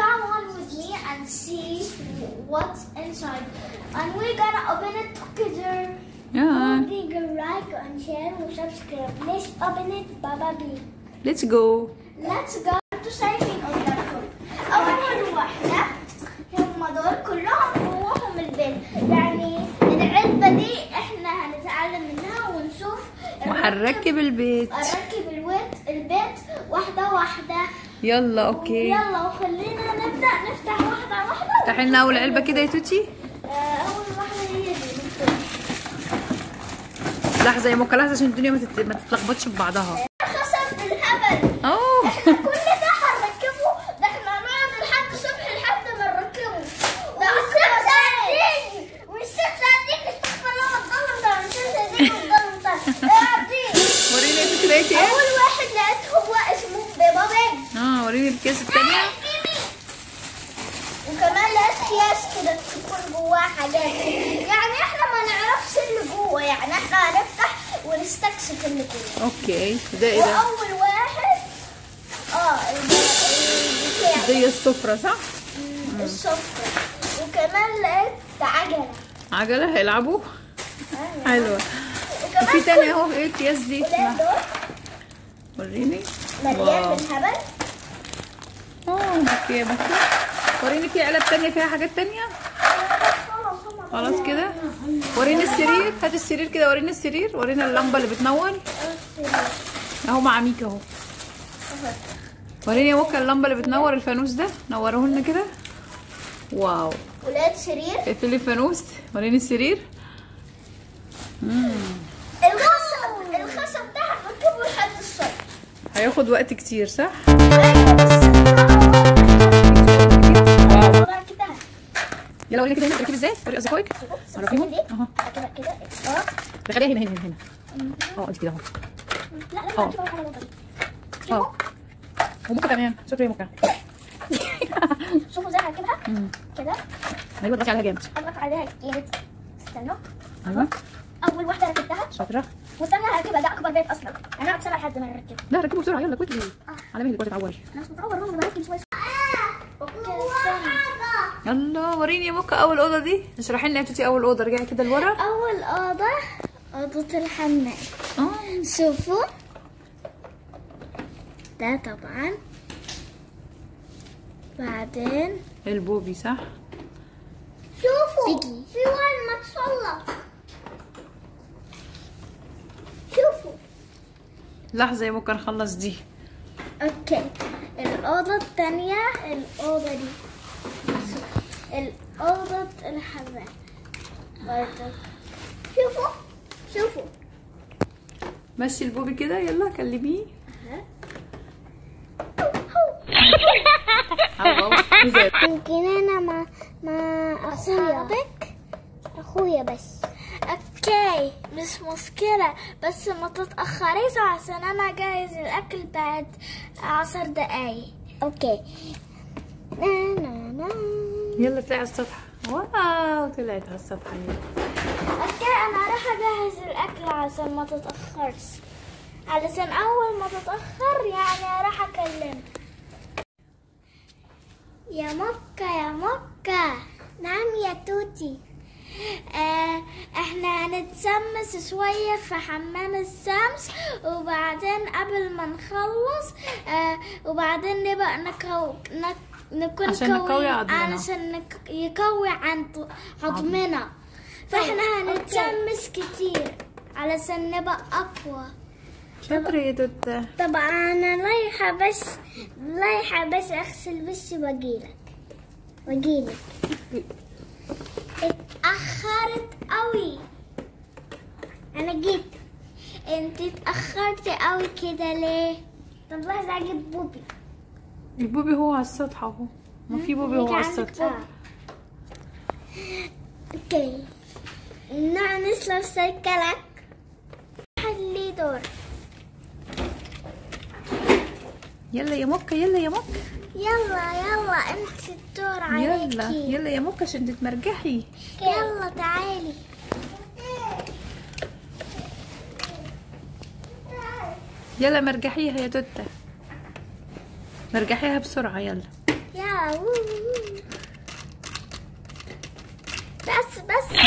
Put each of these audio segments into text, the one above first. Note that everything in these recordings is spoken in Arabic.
come on with me and see what's inside. And we're gonna open it together. Yeah. Big like and share and subscribe. Let's open it, Baba B. Let's go. Let's go to saving قدامكم. أول واحدة هم دول كلهم جواهم البيت يعني العلبة دي إحنا هنتعلم منها ونشوف وهنركب البيت نركب البيت البيت واحدة واحدة يلا okay يلا وخلينا نبدأ نفتح واحدة واحدة افتحي لنا أول علبة كده يا توتي؟ أول واحدة هي دي. لحظة يا موكا لحظة عشان الدنيا ما تت- ما تتلخبطش في بعضها. كل ده هنركبه. ده إحنا هنقعد لحد الصبح لحد ما نركبه. ده ست ساعتين. والست ساعتين. استغفر الله الظلم ده والست ساعتين والظلم ده. إيه دي وريني يا توتي لقيتي إيه أول واحد لقيت هو اسمه Pig آه وريني الكيس الثانية لقيت أكياس كده تكون جواها حاجات. يعني إحنا ما نعرفش اللي جوه يعني إحنا هنفتح ونستكشف اللي جوه. okay. ده إيه ده؟ وأول واحد آه دي السفرة صح؟ السفرة وكمان لقيت عجلة. عجلة هيلعبوا؟ حلوة. وكمان وفي تاني أهو إيه الكياس دي؟ وريني. مليان. بالهبل. آه okay بنتي وريني في علب تانية فيها حاجات تانية. خلاص كده. وريني السرير. هات السرير كده وريني السرير. ورينا اللمبة اللي بتنور اهو مع ميكا اهو. وريني يا موكا اللمبة اللي بتنور الفانوس ده. نوره لنا كده. واو. ولقيت سرير. اقفلي الفانوس. وريني السرير. الخشب الخشب ده هنركبه لحد الصبح. هياخد وقت كتير صح؟ يلا وريني كده هنا بتركبي إزاي؟ وري اصدقائك عرفيهم أهو. كده كده أه. خليها هنا هنا هنا. أه انت كده أهو. لا لا أه. أه. وموكا كمان شكرا يا موكا. شوفوا إزاي هركبها كده. أيوه اضغطي عليها جامد. اضغط عليها كتير استنوا. أيوه. أول واحدة ركبتها. شاطرة. والثانيه هركبها. ده أكبر بيت أصلا. هنقعد سنه لحد ما نركبها لا ركبوا بسرعة. يلا كويس على مهلك تتعوري أنا مش متعور أنا بركب شوية يلا وريني يا موكا أول أوضة دي. اشرحي لنا يا توتي أول أوضة. رجعي كده لورا. أول أوضة أوضة الحمام. آه. شوفوا. ده طبعا. بعدين؟ البوبي صح؟ شوفوا. في وين ما تصلى شوفوا. لحظة يا موكا نخلص دي. okay. الأوضة الثانية الأوضة دي. الأوضة الحمام برضه شوفوا شوفوا. مشي البوبي كده يلا كلميه. أهو، إزاي؟ يمكن أنا مع مع أخويا بك أخويا بس. okay مش مشكلة. بس ما تتأخريش عشان أنا جاهز الأكل بعد عشر دقايق. okay. نا نا نا. يلا طلعي على السطح. wow طلعت على السطح. okay أنا راح أجهز الأكل عشان ما تتأخرش. علشان أول ما تتأخر يعني راح اكلمك يا مكة يا مكة. نعم يا توتي. آه إحنا هنتسمس شوية في حمام الشمس وبعدين قبل ما نخلص آه وبعدين نبقى نكو نك نكون عشان نقوي كوي- عظمنا. علشان نك... يقوي عن عظمنا فإحنا هنتشمس كتير علشان نبقى أقوى. شاطرة يا توتة طبعا أنا رايحة بس رايحة بس أغسل وشي وأجيلك. وأجيلك. اتأخرت قوي أنا جيت. أنت اتأخرت قوي كده ليه؟ طب لحظة أجيب بوبي. البوبي هو على السطح أهو. ما في بوبي هو على السطح. okay. نعم نسلف سيكلك خلي دور. يلا يا موكا يلا يا موكا. يلا يلا أنت الدور عليكي. يلا يلا يا موكا عشان تتمرجحي. يلا تعالي. يلا مرجحيها يا توتة. نرجحيها بسرعة يلا. ياو بس بس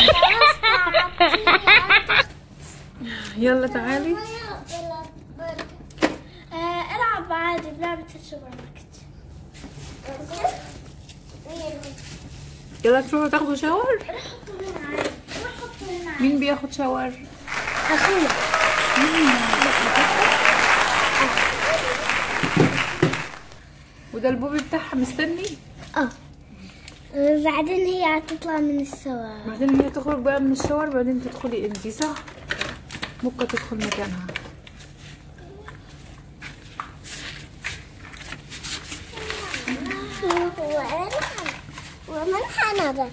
يلا تعالي. العب عادي بلعبة السوبر ماركت يلا تروحوا تاخدوا شاور مين بياخد شاور أخويا. وده البوبي بتاعها مستني؟ آه. بعدين هي هتطلع من السوار بعدين هي تخرج بقى من الشاور بعدين تدخلي انتي صح؟ ممكن تدخل مكانها. ومن حنبة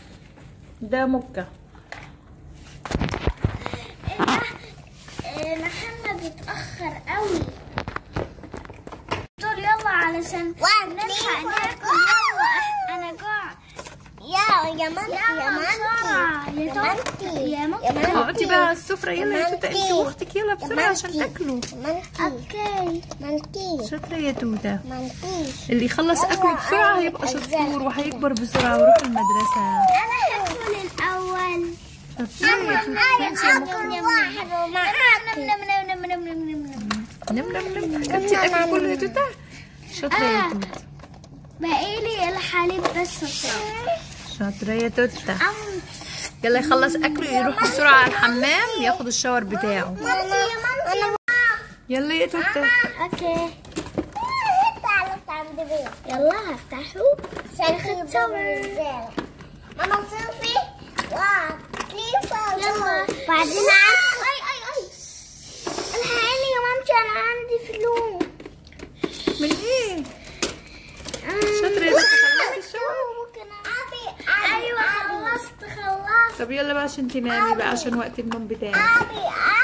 ده مكة. محمد اتأخر قوي قلت له يلا علشان نلحق ناكل أنا جوع يا يا يلا يا منتي يا يا منتي يا يا مكة اقعدي بقى على السفرة يلا يا توتة انتي واختك يلا بسرعة عشان تاكلوا أوكي منتي شاطرة يا توتة منتي اللي يخلص اكله بسرعة هيبقى شطور وهيكبر بسرعة ويروح المدرسة. أنا هاكل الأول. شطورة يا توتة انتي يا مكة. أكل واحد. ومعاكي نم نم نم نم نم نم نم. نم نم نم. اكلتي الاكل كله يا شاطرة يا آه. توت بقالي الحليب بس شاطرة يا توتة. يلا يخلص أكله يروح بسرعة على الحمام ياخد ال shower بتاعه. يلا يا توتة. okay. يلا هفتحه عشان ماما صوفي. عشان تنامي بقى عشان وقت النوم بتاعك. أبي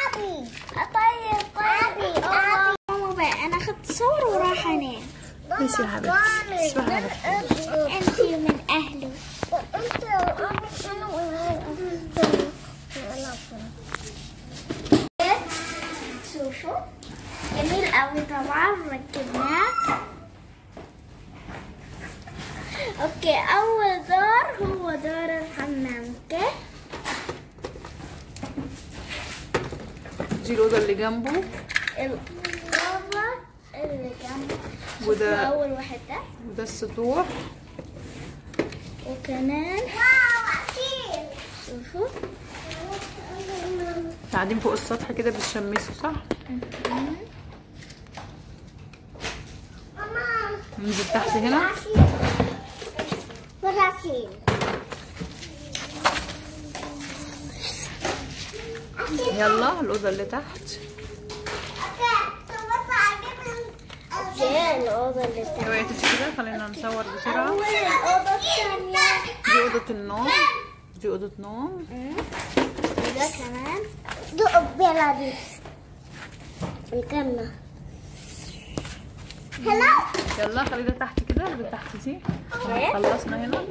أبي طيب طيب. الله. ماما بقى أنا خدت صور وراح أنام. ماشي يا حبيبتي. حبيبتي انتي من اهله شوفوا. جميل قوي طبعا ركبناه. okay أول دار هو دار الحمام okay؟ دي الأوضة اللي جنبه. الغرفة اللي جنب وده أول واحد ده. وده السطوح. وكمان شوفوا. قاعدين فوق السطح كده بتشمسوا صح؟ ننزل تحت هنا. يلا الأوضة اللي تحت. دي الأوضة اللي تحت. اوعي كده خلينا نصور الثانية دي أوضة النوم. دي أوضة نوم. وده كمان. دق بلادي الجنة هلا. يلا خلينا تحت كده اللي تحت دي. خلصنا هنا.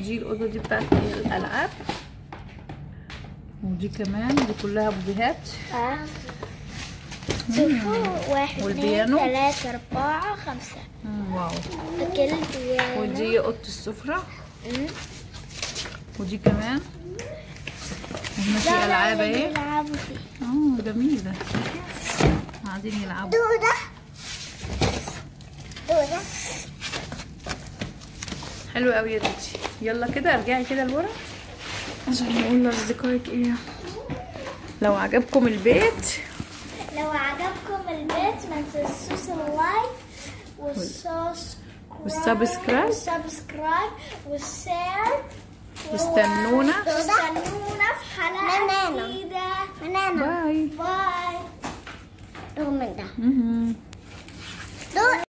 دي الأوضة دي بتاعت الألعاب. ودي كمان دي كلها بوبيهات. آه. شوفوا واحد اثنين والبيانو؟ ثلاثة أربعة خمسة. واو. أكل البيانو. ودي أوضة السفرة. ودي كمان. وهنا في ألعاب فيه آه جميلة. قاعدين يلعبوا. دودة. دودة. حلو قوي يا توتي يلا كده ارجعي كده لورا. عشان نقول لأصدقائك إيه لو عجبكم البيت لو عجبكم البيت ما تنسوش اللايك والسبسكرايب والسبسكرايب. والسبسكرايب والشير واستنونا. واستنونا في. جديدة منانا باي باي من ده.